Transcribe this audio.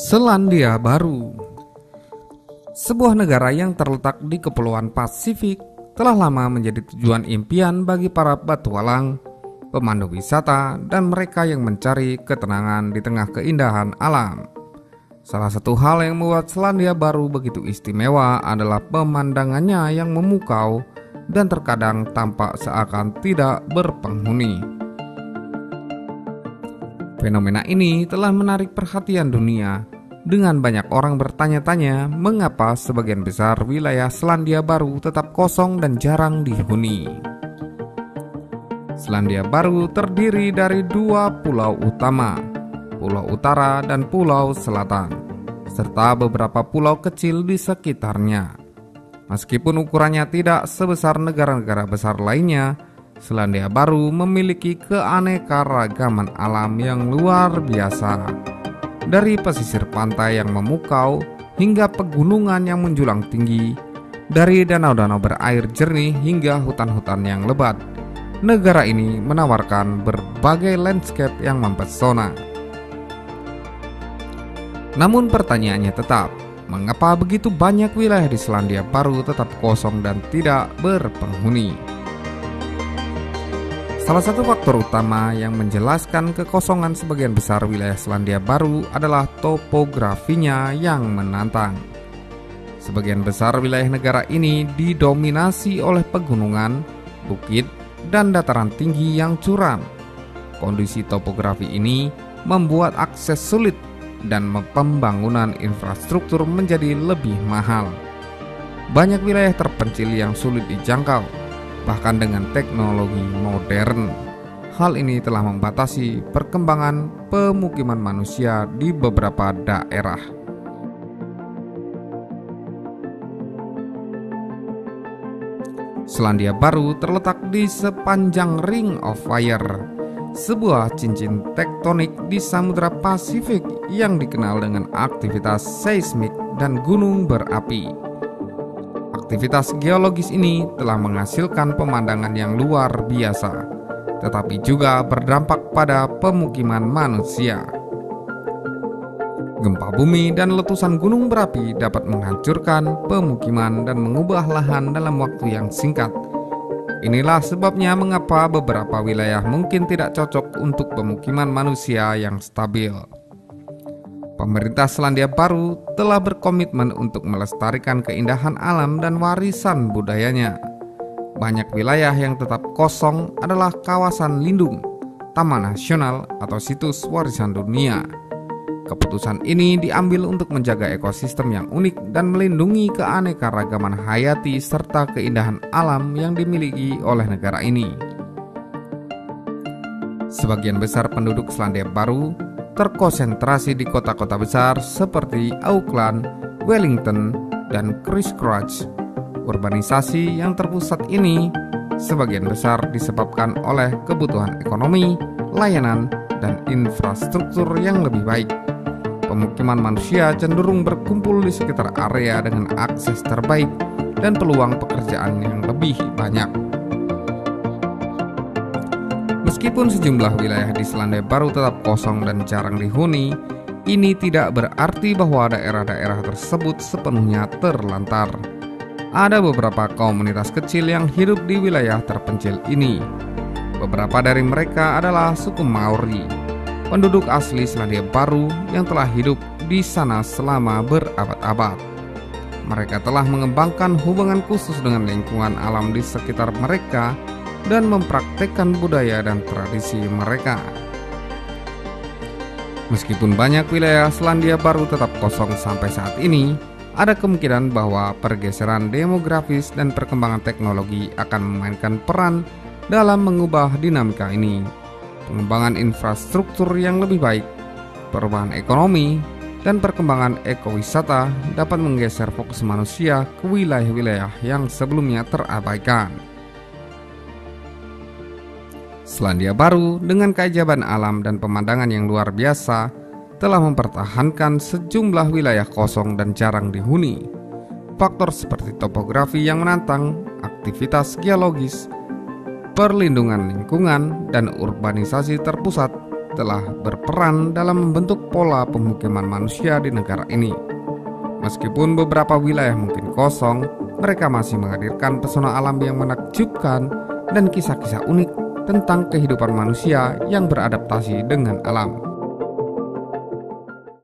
Selandia Baru Sebuah negara yang terletak di Kepulauan Pasifik telah lama menjadi tujuan impian bagi para batualang, pemandu wisata, dan mereka yang mencari ketenangan di tengah keindahan alam. Salah satu hal yang membuat Selandia Baru begitu istimewa adalah pemandangannya yang memukau dan terkadang tampak seakan tidak berpenghuni. Fenomena ini telah menarik perhatian dunia dengan banyak orang bertanya-tanya mengapa sebagian besar wilayah Selandia Baru tetap kosong dan jarang dihuni. Selandia Baru terdiri dari dua pulau utama, Pulau Utara dan Pulau Selatan, serta beberapa pulau kecil di sekitarnya. Meskipun ukurannya tidak sebesar negara-negara besar lainnya, Selandia Baru memiliki keanekaragaman alam yang luar biasa. Dari pesisir pantai yang memukau hingga pegunungan yang menjulang tinggi, dari danau-danau berair jernih hingga hutan-hutan yang lebat, negara ini menawarkan berbagai landscape yang mempesona. Namun pertanyaannya tetap, mengapa begitu banyak wilayah di Selandia Baru tetap kosong dan tidak berpenghuni? Salah satu faktor utama yang menjelaskan kekosongan sebagian besar wilayah Selandia Baru adalah topografinya yang menantang. Sebagian besar wilayah negara ini didominasi oleh pegunungan, bukit, dan dataran tinggi yang curam. Kondisi topografi ini membuat akses sulit dan pembangunan infrastruktur menjadi lebih mahal. Banyak wilayah terpencil yang sulit dijangkau, bahkan dengan teknologi modern. Hal ini telah membatasi perkembangan pemukiman manusia di beberapa daerah. Selandia Baru terletak di sepanjang Ring of Fire, sebuah cincin tektonik di Samudra Pasifik yang dikenal dengan aktivitas seismik dan gunung berapi. Aktivitas geologis ini telah menghasilkan pemandangan yang luar biasa, tetapi juga berdampak pada pemukiman manusia. Gempa bumi dan letusan gunung berapi dapat menghancurkan pemukiman dan mengubah lahan dalam waktu yang singkat. Inilah sebabnya mengapa beberapa wilayah mungkin tidak cocok untuk pemukiman manusia yang stabil pemerintah Selandia Baru telah berkomitmen untuk melestarikan keindahan alam dan warisan budayanya. Banyak wilayah yang tetap kosong adalah kawasan lindung, taman nasional, atau situs warisan dunia. Keputusan ini diambil untuk menjaga ekosistem yang unik dan melindungi keanekaragaman hayati serta keindahan alam yang dimiliki oleh negara ini. Sebagian besar penduduk Selandia Baru terkonsentrasi di kota-kota besar seperti Auckland, Wellington, dan Christchurch. Urbanisasi yang terpusat ini sebagian besar disebabkan oleh kebutuhan ekonomi, layanan, dan infrastruktur yang lebih baik. Pemukiman manusia cenderung berkumpul di sekitar area dengan akses terbaik dan peluang pekerjaan yang lebih banyak. Meskipun sejumlah wilayah di Selandia Baru tetap kosong dan jarang dihuni, ini tidak berarti bahwa daerah-daerah tersebut sepenuhnya terlantar. Ada beberapa komunitas kecil yang hidup di wilayah terpencil ini. Beberapa dari mereka adalah suku Maori, penduduk asli Selandia Baru yang telah hidup di sana selama berabad-abad. Mereka telah mengembangkan hubungan khusus dengan lingkungan alam di sekitar mereka dan mempraktekkan budaya dan tradisi mereka. Meskipun banyak wilayah Selandia Baru tetap kosong sampai saat ini, ada kemungkinan bahwa pergeseran demografis dan perkembangan teknologi akan memainkan peran dalam mengubah dinamika ini. Pengembangan infrastruktur yang lebih baik, perubahan ekonomi, dan perkembangan ekowisata dapat menggeser fokus manusia ke wilayah-wilayah yang sebelumnya terabaikan. Selandia Baru dengan keajaiban alam dan pemandangan yang luar biasa telah mempertahankan sejumlah wilayah kosong dan jarang dihuni. Faktor seperti topografi yang menantang, aktivitas geologis, perlindungan lingkungan, dan urbanisasi terpusat telah berperan dalam membentuk pola pemukiman manusia di negara ini. Meskipun beberapa wilayah mungkin kosong, mereka masih menghadirkan pesona alam yang menakjubkan dan kisah-kisah unik tentang kehidupan manusia yang beradaptasi dengan alam.